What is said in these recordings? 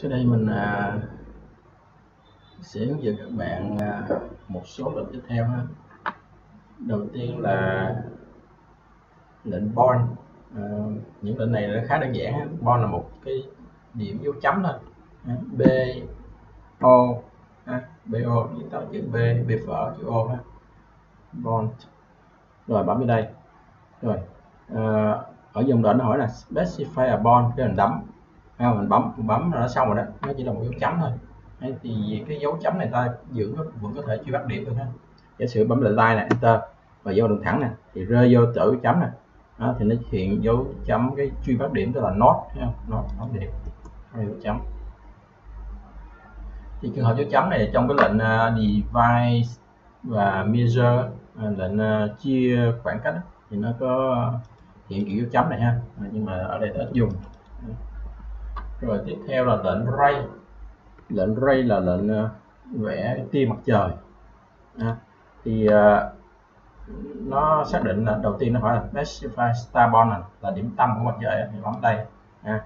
Sau đây mình à, sẽ hướng dẫn các bạn à, một số lệnh tiếp theo ha. Đầu tiên là lệnh bond. À, những lệnh này nó khá đơn giản ha. Bond là một cái điểm dấu chấm thôi. À, B O ha. B O viết tắt chữ B, B phở chữ O ha. Bond. Rồi bấm vào đây. Rồi à, ở dòng đoạn nó hỏi là specify a bond cái là đấm không? mình bấm mình bấm là nó xong rồi đó. Nó chỉ là một dấu chấm thôi. Đấy, thì cái dấu chấm này ta giữ vẫn có thể truy bắt điểm được ha. Giả sử bấm lệnh like này enter và vô đường thẳng nè thì rơi vô tử chấm nè. Đó, thì nó hiện dấu chấm cái truy bắt điểm tức là not thấy không? Not not điểm. Dấu chấm. Thì trường hợp dấu chấm này trong cái lệnh uh, device và measure uh, lệnh uh, chia khoảng cách đó, thì nó có hiện kiểu dấu chấm này ha. Nhưng mà ở đây ta ít dùng rồi tiếp theo là lệnh ray lệnh ray là lệnh ờ, vẽ tia mặt trời. À, thì ờ, nó xác định là đầu tiên nó phải là specify star là điểm tâm của mặt trời thì bấm đây. À,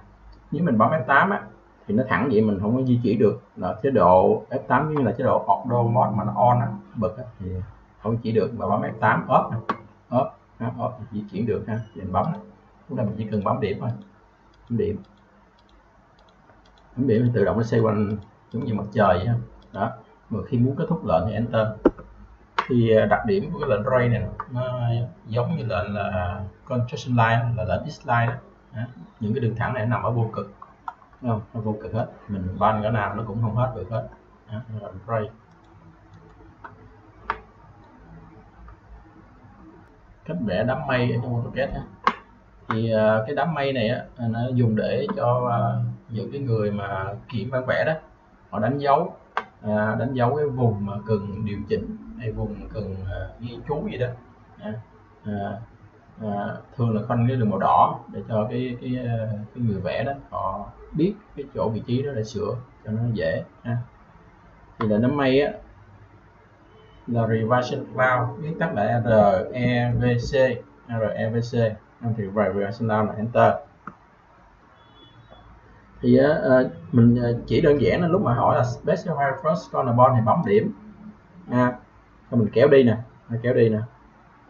nếu mình bấm F8 á, thì nó thẳng vậy mình không có di chuyển được. Là chế độ F8 như là chế độ auto mode mà nó on á, bật á, thì không chỉ được. Mà bấm F8 off này. off off di chuyển được ha thì mình bấm. Lúc này mình chỉ cần bấm điểm thôi bấm điểm bấm biển tự động nó xoay quanh giống như mặt trời vậy đó. Mà khi muốn kết thúc lệnh thì enter. Thì à, đặc điểm của cái lệnh ray này nó giống như lệnh là construction line là lệnh x line đó. đó. những cái đường thẳng này nằm ở vô cực. Đúng không? Nó vô cực hết. Mình ban cái nào nó cũng không hết được hết. Đó, lệnh ray. Cách vẽ đám mây ở trong AutoCAD thì à, cái đám mây này nó dùng để cho à, những cái người mà kiểm bản vẽ đó họ đánh dấu à, đánh dấu cái vùng mà cần điều chỉnh hay vùng cần à, ghi chú gì đó. À, à, à, thường là khoanh cái đường màu đỏ để cho cái cái à, cái người vẽ đó họ biết cái chỗ vị trí đó để sửa cho nó dễ ha. thì là nấm mây á là revision cloud viết tắt là REVC REVC thì revision cloud là enter thì uh, mình ờ, chỉ đơn giản là lúc mà hỏi là specify first corner bond thì bấm điểm. À, rồi mình kéo đi nè à, kéo đi nè.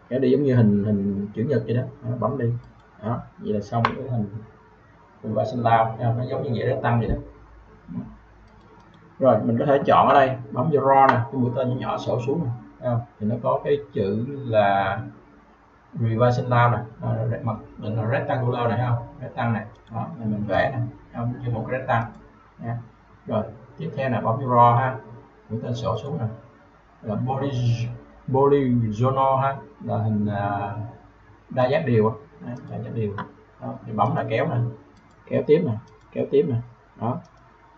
Kéo đi giống như hình hình chữ nhật vậy đó. À, bấm đi. Đó vậy là xong cái hình revision lao, nó giống như vậy đó tăng vậy đó. Rồi mình có thể chọn ở đây bấm vô raw nè cái mũi tên nhỏ nhỏ sổ xuống nè. Thì nó có cái chữ là reversion lao này à, mặt định là rectangular này không? Rectangle này đó này mình vẽ nè như một cái rectangle. Nha. Rồi tiếp theo là bấm draw raw ha. Mũi tên sổ xuống nè. Là body polygonal ha. Là hình uh, đa giác đều đa giác đều đó, thì bấm là kéo nè. Kéo tiếp nè kéo tiếp nè. Đó,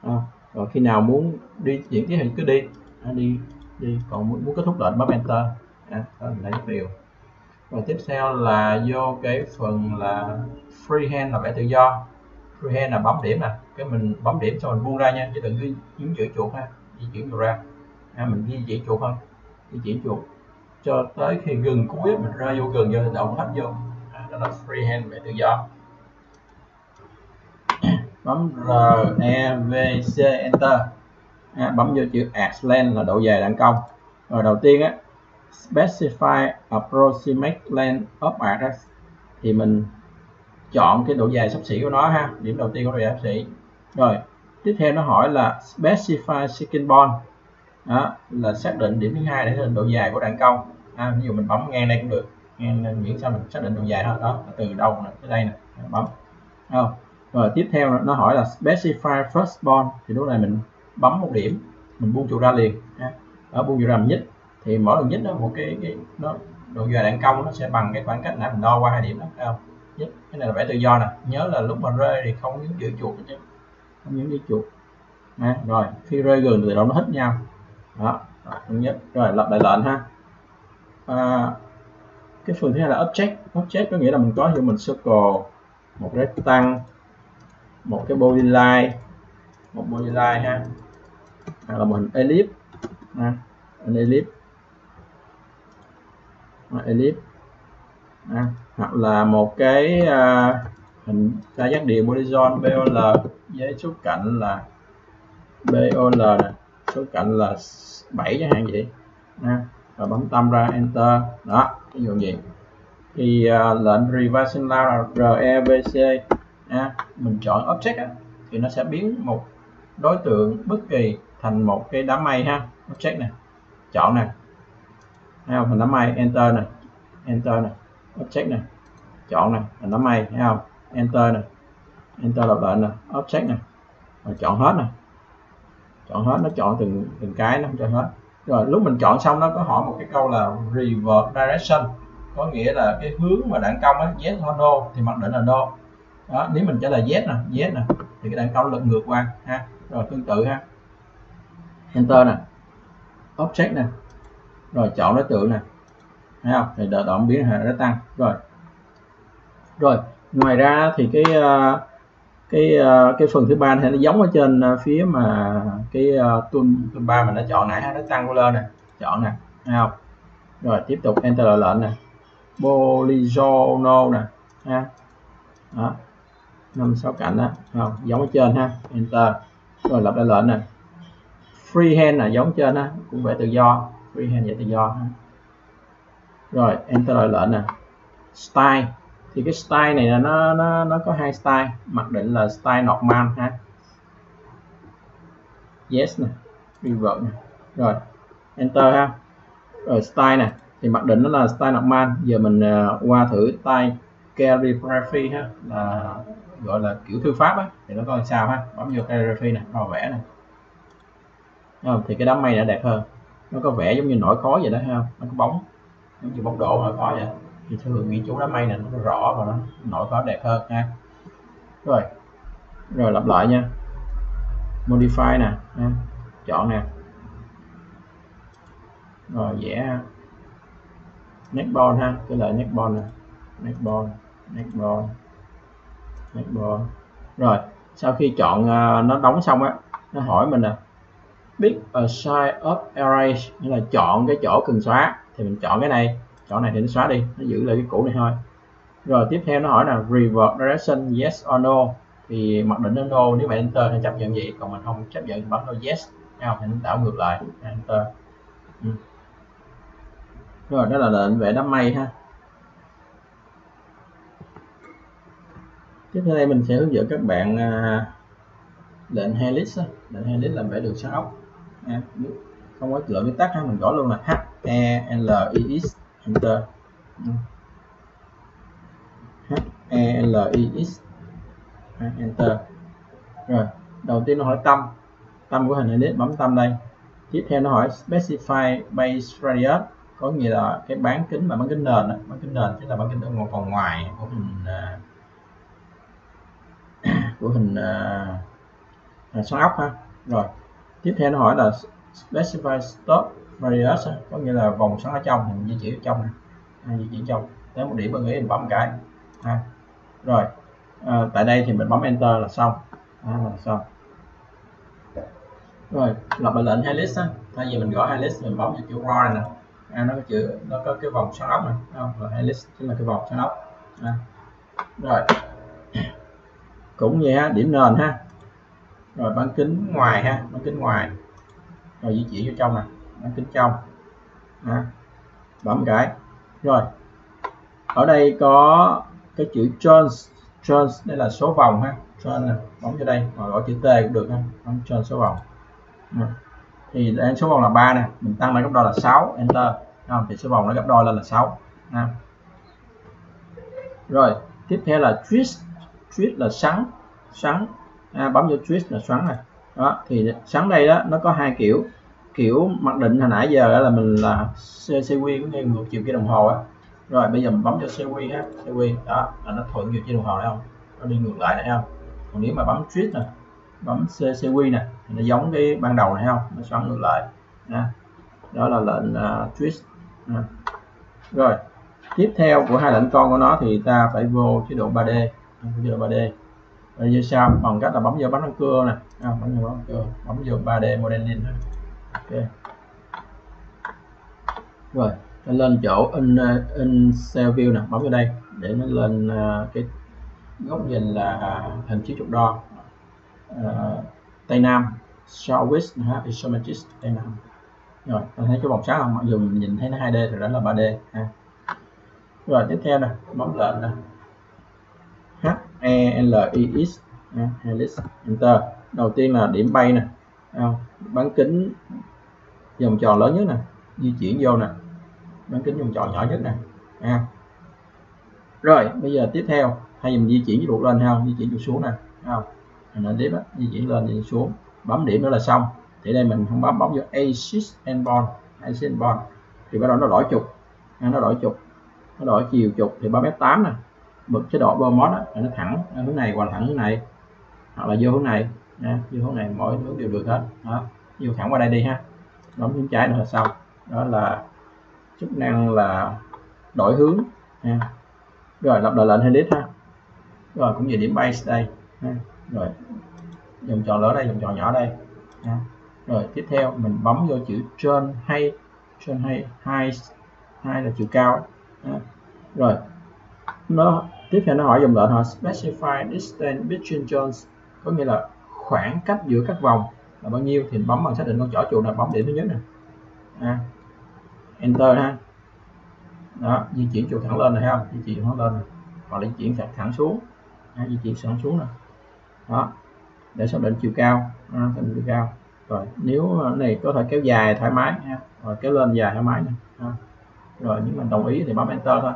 đó. Rồi khi nào muốn đi chuyển cái thì cứ đi. Đó, đi đi. Còn muốn, muốn kết thúc lệnh bấm enter. Đó, đó là đa giác đều rồi tiếp theo là vô cái phần là freehand là vẽ tự do freehand là bấm điểm nè cái mình bấm điểm xong mình buông ra nha. Chứ đừng cứ nhấn giữ chuột ha. Di chuyển chuột ra. Ha, mình di chuyển chuột thôi. Di chuyển chuột. Cho tới khi gần cuối mình ra vô gần vô thì động hết vô. À, đó là freehand về tự do. Bấm R E V C enter. À, bấm vô chữ add là độ dài đoạn cong rồi đầu tiên á specify approximate length of arc thì mình chọn cái độ dài sắp xỉ của nó ha điểm đầu tiên của độ dài sắp xỉ. Rồi tiếp theo nó hỏi là specify second bond. Đó là xác định điểm thứ hai để độ dài của đoạn cong à, ví dụ mình bấm ngang đây cũng được ngang miễn sao mình xác định độ dài thôi đó từ đâu này tới đây nè bấm. Không? Rồi tiếp theo nó hỏi là specify first bond thì lúc này mình bấm một điểm mình buông chuột ra liền ở buông trụ ra mình nhích thì mỗi lần nhích đó một cái cái nó độ dài đạn công nó sẽ bằng cái khoảng cách nãy mình đo qua hai điểm đó không? Nhất. Cái này là vẽ tự do nè. Nhớ là lúc mà rơi thì không nhấn giữ chuột chứ. Không nhấn giữ chuột. À, rồi khi rơi gần thì nó hít nhau. Đó nhất. Rồi lặp lại lệnh ha. À, cái phần thứ hai là object. Object có nghĩa là mình có như mình circle. Một rectangle. Một cái body line. Một body line ha. Hoặc là một hình ellipse ha. An ellipse ellipse à, hoặc là một cái à, hình đa giác điều polygon BOL với số cạnh là BOL này số cạnh là 7 chẳng hạn vậy à, và bấm tâm ra enter. Đó ví dụ gì? Thì à, lệnh reversing là REVC à, mình chọn object á, thì nó sẽ biến một đối tượng bất kỳ thành một cái đám mây ha. Object này chọn nè. Thấy thành đám mây enter nè enter nè object này. Chọn này là đám mây thấy không? Enter này. Enter là lệnh này. Object này. Rồi chọn hết này. Chọn hết, nó chọn từng từng cái nó cho hết. Rồi lúc mình chọn xong, nó có hỏi một cái câu là reverse direction. Có nghĩa là cái hướng mà đạn công á, yes or no, thì mặc định là no. Đó, nếu mình trả lời yes nè yes nè, thì cái đạn công lật ngược qua, ha. Rồi tương tự, ha. Enter nè. Object nè. Rồi chọn đối tượng nè thấy không? Thì đợi đoạn biến hệ nó tăng. Rồi. Rồi, ngoài ra thì cái ờ, cái ờ, cái phần thứ ba thì nó giống ở trên ờ, phía mà cái tool tool ba mình đã chọn nãy nó tăng lên nè, chọn nè, thấy không? Rồi, tiếp tục enter lại lệnh nè. Polygonal nè, ha. Đó. Năm, sáu cạnh đó không? Giống ở trên ha, enter. Rồi, lập lại lệnh nè. Freehand là giống trên ha cũng vẽ tự do. Freehand vẽ tự do ha rồi enter lại lệnh nè. Style. Thì cái style này là nó nó nó có hai style. Mặc định là style normal ha. Yes nè revert nè. Rồi enter ha. Rồi style nè. Thì mặc định nó là style normal giờ mình uh, qua thử style calligraphy ha. Là gọi là kiểu thư pháp á. Thì nó coi sao ha. Bấm vô calligraphy nè rồi vẽ nè. Không? thì cái đám mây đã đẹp hơn. Nó có vẻ giống như nổi khói vậy đó ha. Nó có bóng giống như bóng độ nổi có vậy thì thường ghi chú đám mây này nó rõ và nó nổi có đẹp hơn ha rồi rồi lặp lại nha. Modify nè ha. chọn nè. Rồi vẽ neckbone ha cái lợi neckbone nè. Neckbone neckbone neckbone. Rồi sau khi chọn uh, nó đóng xong á nó hỏi mình nè pick a size of array nghĩa là chọn cái chỗ cần xóa. Thì mình chọn cái này, chỗ này thì nó xóa đi, nó giữ lại cái cũ này thôi. Rồi tiếp theo nó hỏi là revert direction, yes or no. Thì mặc định nó no, nếu bạn enter thì chấp nhận vậy. Còn mình không chấp nhận thì bấm no yes. Không? Thì nó đảo ngược lại enter. Ừ. rồi, đó là lệnh vẽ đám mây ha. Tiếp theo đây mình sẽ hướng dẫn các bạn à, lệnh helix lệnh helix là vẽ đường sáng ốc à, không có lỗi viết tắt ha mình gõ luôn là h e l i x enter. Ừ. H e l i x enter. Rồi đầu tiên nó hỏi tâm. Tâm của hình helix bấm tâm đây. Tiếp theo nó hỏi specify base radius có nghĩa là cái bán kính mà bán kính nền đó. bán kính nền chính là bán kính ở ngoài vòng ngoài của hình uh, của hình uh, xoắn ốc ha. Rồi tiếp theo nó hỏi là specify stop radius có nghĩa là vòng xoắn ở trong mình di chuyển ở trong này di chuyển trong. Tới một điểm bên nghĩ mình bấm cái. Ha. rồi. À, tại đây thì mình bấm enter là xong. À, là xong. Rồi lập mệnh lệnh helix á. Thay vì mình gõ helix mình bấm vào chữ raw này nè. À, nó có chữ nó có cái vòng xoắn ốc này không? rồi helix chính là cái vòng xoắn ốc. À. rồi. Cũng vậy ha điểm nền ha rồi bán kính ngoài ha, bán kính ngoài. Rồi di chuyển vô trong nè, bán kính trong. À. bấm cái. Rồi. Ở đây có cái chữ Jones Jones đây là số vòng ha. Jones bấm vô đây hoặc gọi chữ T cũng được ha. Bấm Jones số vòng. À. thì số vòng là 3 nè, mình tăng lên gấp đôi là 6 enter. Không? thì số vòng nó gấp đôi lên là 6 ha. rồi, tiếp theo là twist twist là sắn sắn à, bấm vô twist là xoắn này đó thì xoắn đây đó nó có hai kiểu. Kiểu mặc định hồi nãy giờ là mình là CCQ cũng như ngược chiều kia đồng hồ á. Rồi bây giờ mình bấm cho CQ ha CQ đó là nó thuận ngược chiều đồng hồ đấy không? Nó đi ngược lại đấy không? Còn nếu mà bấm twist nè bấm CCQ nè thì nó giống cái ban đầu này không? Nó xoắn ngược lại nha đó là lệnh uh, twist nha. rồi tiếp theo của hai lệnh con của nó thì ta phải vô chế độ 3D chế độ 3D rồi như sau. Bằng cách là bấm vào bánh răng cưa nè. À, bấm vào bánh cưa. Bấm vào 3D modeling nè ok. Rồi lên chỗ in uh, in cell view nè. Bấm vào đây để nó lên uh, cái góc nhìn là hình chiếu trục đo. Uh, tây nam southwest width ha isometric tây nam. rồi ta thấy cái vòng sáng không? Mặc dù mình nhìn thấy nó 2D thì đó là 3D ha. Rồi tiếp theo nè. Bấm lệnh nè. E L I X helix, enter. Đầu tiên là điểm bay nè. Bán kính vòng tròn lớn nhất nè, di chuyển vô nè. Bán kính vòng tròn nhỏ nhất nè. À. rồi, bây giờ tiếp theo hay mình di chuyển chuột lên không di chuyển chuột xuống nè. Không mình tiếp á, di chuyển lên, di chuyển xuống. Bấm điểm nữa là xong. Thì đây mình không bấm bấm vô axis and bond, axis and bond. Thì bắt đầu nó đổi trục. Nó đổi trục. Nó đổi chiều trục thì bấm F8 nè bật chế độ bo mod nó thẳng à, hướng này hoặc thẳng hướng này hoặc là vô hướng này nha, vô hướng này mỗi hướng đều được hết đó vô thẳng qua đây đi ha bấm hướng trái nữa là xong đó là chức năng là đổi hướng ha. rồi lập lại lệnh helix ha rồi cũng về điểm base đây ha. rồi vòng tròn lớn đây vòng tròn nhỏ đây ha. rồi tiếp theo mình bấm vô chữ trên hay trên hay hai hai là chiều cao ha. rồi nó tiếp theo nó hỏi dòng lệnh họ specify distance between joints có nghĩa là khoảng cách giữa các vòng là bao nhiêu thì bấm bằng xác định con chỏ chuột là bấm điểm thứ nhất nè. À, enter ha. Đó di chuyển chuột thẳng lên này không? Di chuyển thẳng lên này. hoặc là di chuyển thẳng, thẳng xuống. À, di chuyển thẳng xuống nè. Đó để xác định chiều cao. À, xác định chiều cao. Rồi nếu này có thể kéo dài thoải mái ha rồi kéo lên dài thoải mái nè à. rồi nếu mình đồng ý thì bấm enter thôi.